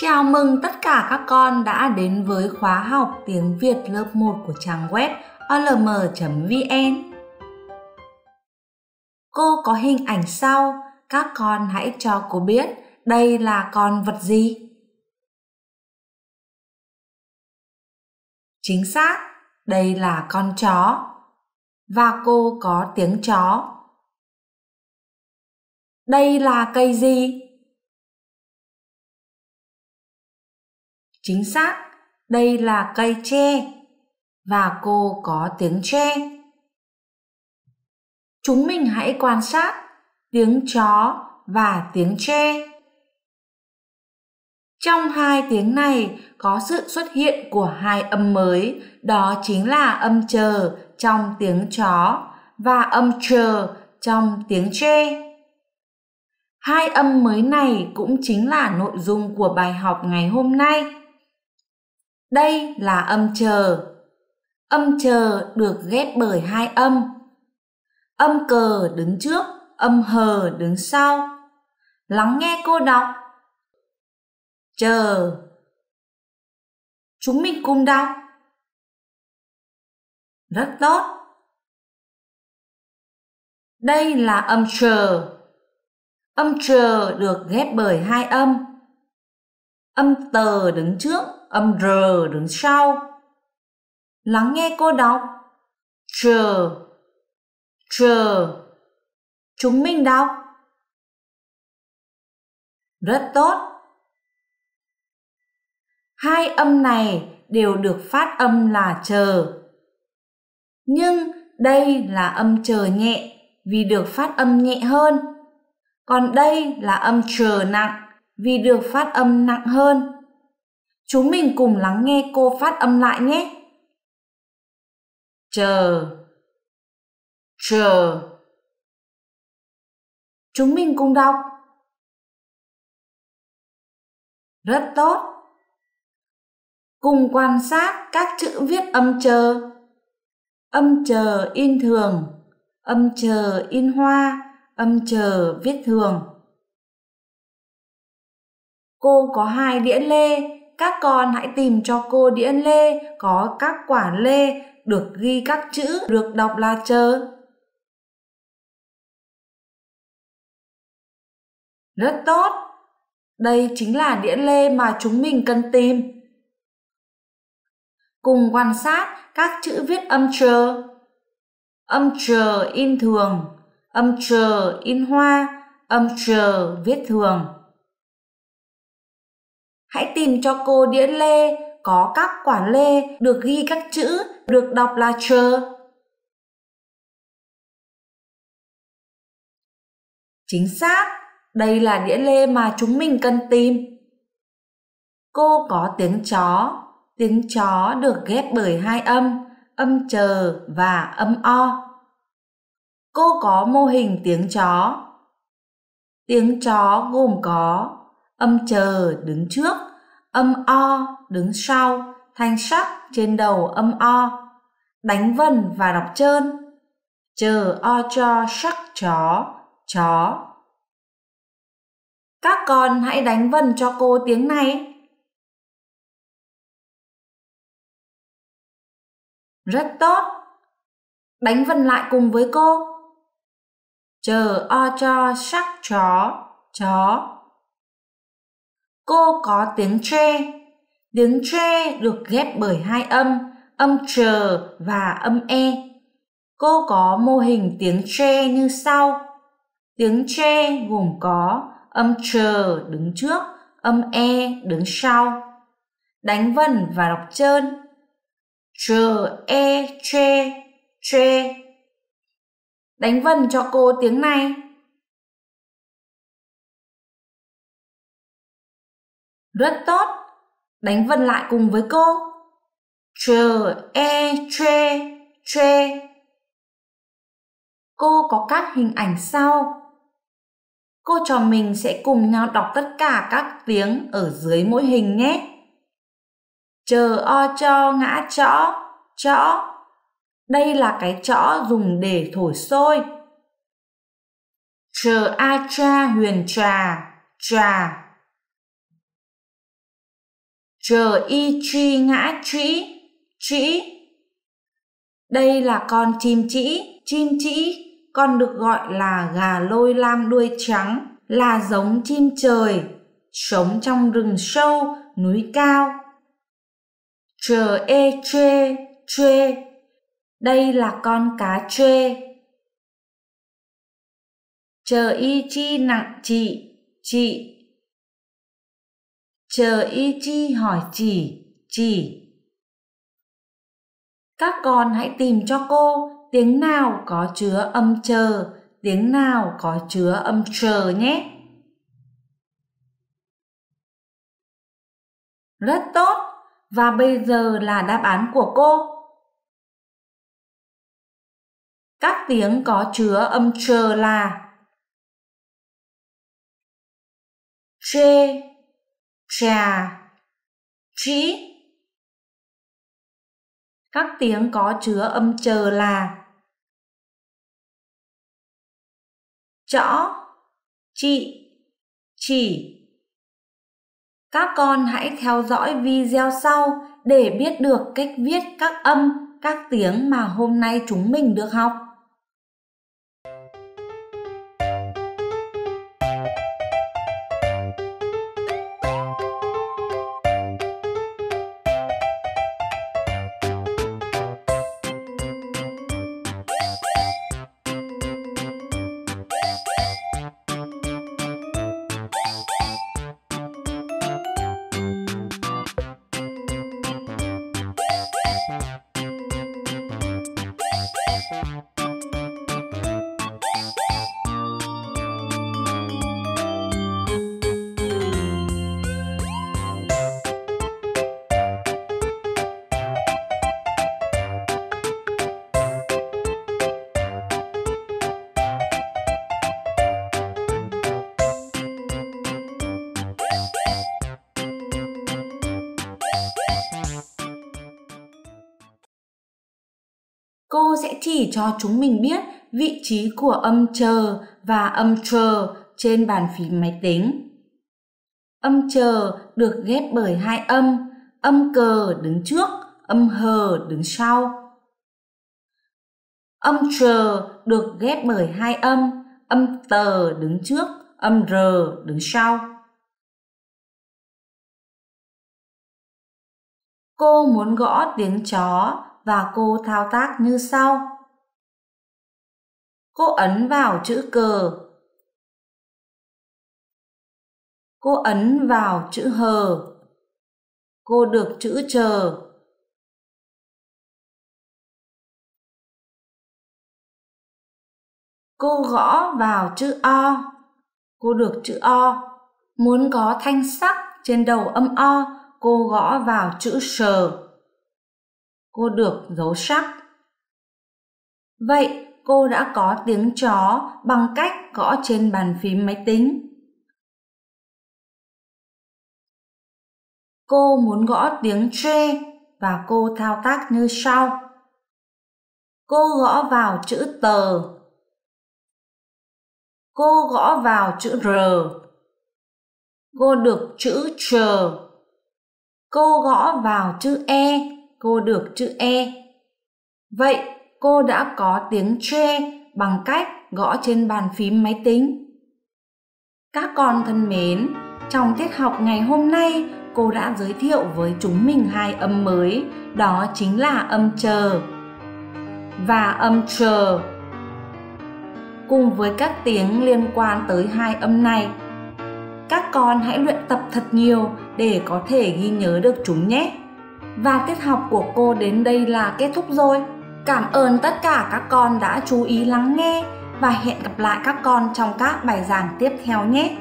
Chào mừng tất cả các con đã đến với khóa học tiếng Việt lớp 1 của trang web olm.vn. Cô có hình ảnh sau, các con hãy cho cô biết đây là con vật gì. Chính xác, đây là con chó. Và cô có tiếng chó. Đây là cây gì? Chính xác, đây là cây tre và cô có tiếng tre. Chúng mình hãy quan sát tiếng chó và tiếng tre. Trong hai tiếng này có sự xuất hiện của hai âm mới, đó chính là âm chờ trong tiếng chó và âm chờ trong tiếng tre. Hai âm mới này cũng chính là nội dung của bài học ngày hôm nay. Đây là âm chờ. Âm chờ được ghép bởi hai âm. Âm cờ đứng trước, âm hờ đứng sau. Lắng nghe cô đọc. Chờ. Chúng mình cùng đọc. Rất tốt. Đây là âm chờ. Âm chờ được ghép bởi hai âm. Âm tờ đứng trước, âm r đứng sau. Lắng nghe cô đọc. Chờ, chờ. Chúng mình đọc. Rất tốt. Hai âm này đều được phát âm là chờ. Nhưng đây là âm chờ nhẹ vì được phát âm nhẹ hơn. Còn đây là âm chờ nặng vì được phát âm nặng hơn. Chúng mình cùng lắng nghe cô phát âm lại nhé. Chờ. Chờ. Chúng mình cùng đọc. Rất tốt. Cùng quan sát các chữ viết âm chờ. Âm chờ in thường, âm chờ in hoa, âm chờ viết thường. Cô có hai đĩa lê, các con hãy tìm cho cô đĩa lê có các quả lê được ghi các chữ được đọc là chờ. Rất tốt. Đây chính là đĩa lê mà chúng mình cần tìm. Cùng quan sát các chữ viết âm chờ. Âm chờ in thường, âm chờ in hoa, âm chờ viết thường. Hãy tìm cho cô đĩa lê có các quả lê được ghi các chữ được đọc là chờ. Chính xác, đây là đĩa lê mà chúng mình cần tìm. Cô có tiếng chó, tiếng chó được ghép bởi hai âm, âm chờ và âm o. Cô có mô hình tiếng chó. Tiếng chó gồm có âm chờ đứng trước, âm o đứng sau, thanh sắc trên đầu âm o, đánh vần và đọc trơn. Chờ o cho sắc chó, chó. Các con hãy đánh vần cho cô tiếng này. Rất tốt. Đánh vần lại cùng với cô. Chờ o cho sắc chó, chó cô có tiếng tre. Tiếng tre được ghép bởi hai âm, âm tr và âm e. Cô có mô hình tiếng tre như sau. Tiếng tre gồm có âm tr đứng trước, âm e đứng sau. Đánh vần và đọc trơn. tr e tre, tre. Đánh vần cho cô tiếng này. Rất tốt. Đánh vần lại cùng với cô. Chờ e tre tre. Cô có các hình ảnh sau. Cô trò mình sẽ cùng nhau đọc tất cả các tiếng ở dưới mỗi hình nhé. Chờ o cho ngã chõ, chõ. Đây là cái chõ dùng để thổi sôi. Chờ a cha huyền trà, trà chờ y truy ngã trĩ trĩ. Đây là con chim trĩ. Chim trĩ còn được gọi là gà lôi lam đuôi trắng, là giống chim trời, sống trong rừng sâu, núi cao. Chờ e trê trê. Đây là con cá trê. Chờ y chi nặng chị chị chờ y chi hỏi chỉ chỉ. Các con hãy tìm cho cô tiếng nào có chứa âm chờ, tiếng nào có chứa âm chờ nhé. Rất tốt, và bây giờ là đáp án của cô. Các tiếng có chứa âm chờ là chê trà trĩ các tiếng có chứa âm chờ là. Chõ. Chị. Chỉ. Các con hãy theo dõi video sau để biết được cách viết các âm, các tiếng mà hôm nay chúng mình được học. Thank you. Sẽ chỉ cho chúng mình biết vị trí của âm chờ và âm trờ trên bàn phím máy tính. Âm chờ được ghép bởi hai âm, âm cờ đứng trước, âm hờ đứng sau. Âm trờ được ghép bởi hai âm, âm tờ đứng trước, âm r đứng sau. Cô muốn gõ tiếng chó và cô thao tác như sau. Cô ấn vào chữ cờ. Cô ấn vào chữ hờ. Cô được chữ chờ. Cô gõ vào chữ O. Cô được chữ O. Muốn có thanh sắc trên đầu âm O, cô gõ vào chữ sờ cô được dấu sắc. Vậy cô đã có tiếng chó bằng cách gõ trên bàn phím máy tính. Cô muốn gõ tiếng tre và cô thao tác như sau. Cô gõ vào chữ tờ. Cô gõ vào chữ R. Cô được chữ chờ. Cô gõ vào chữ E cô được chữ E. Vậy cô đã có tiếng tre bằng cách gõ trên bàn phím máy tính. Các con thân mến, trong tiết học ngày hôm nay, cô đã giới thiệu với chúng mình hai âm mới, đó chính là âm chờ và âm chờ. Cùng với các tiếng liên quan tới hai âm này, các con hãy luyện tập thật nhiều để có thể ghi nhớ được chúng nhé. Và tiết học của cô đến đây là kết thúc rồi. Cảm ơn tất cả các con đã chú ý lắng nghe và hẹn gặp lại các con trong các bài giảng tiếp theo nhé.